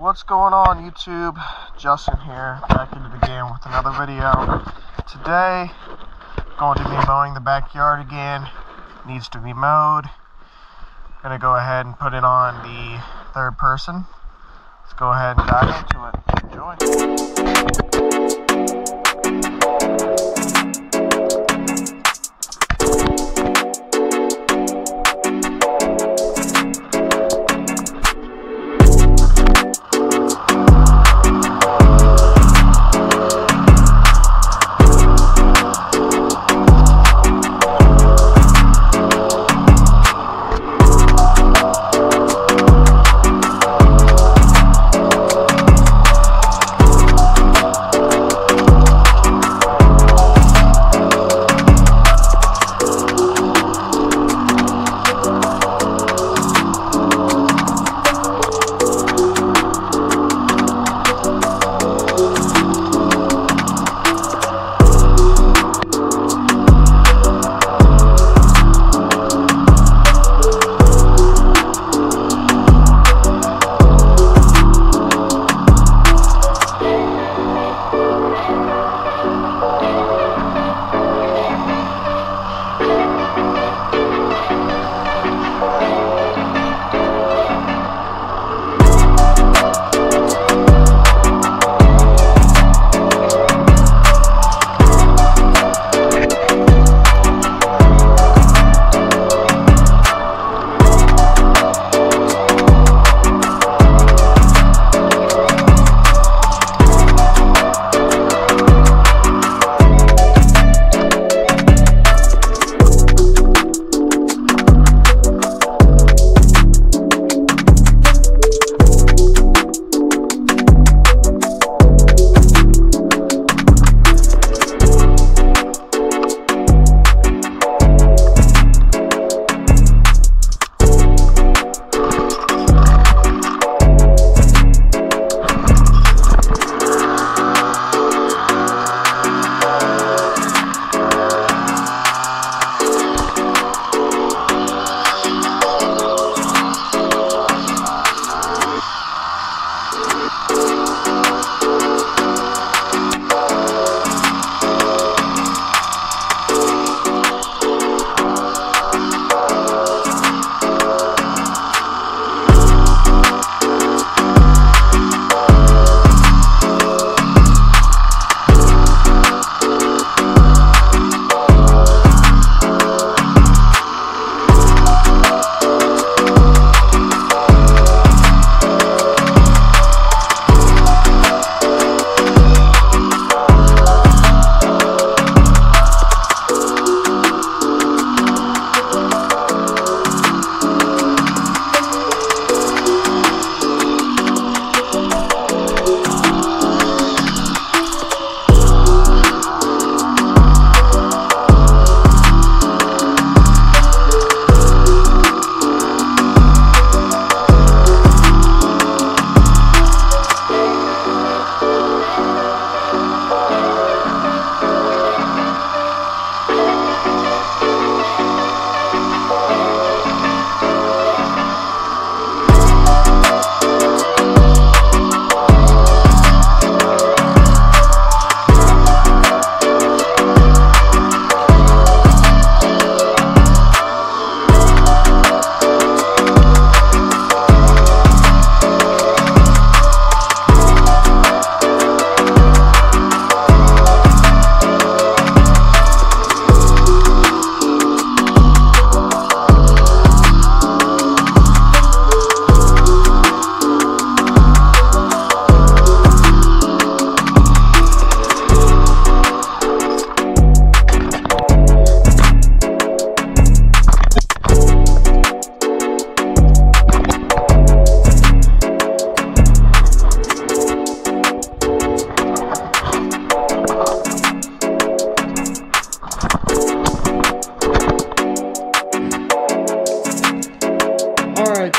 What's going on YouTube? Justin here, back into the game with another video. Today, going to be mowing the backyard again. Needs to be mowed. Gonna go ahead and put it on the third person. Let's go ahead and dive into it. Enjoy.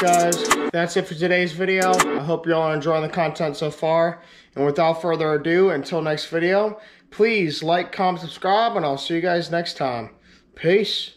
Guys, that's it for today's video. I hope you all are enjoying the content so far. And without further ado, until next video, please like, comment, subscribe, and I'll see you guys next time. Peace.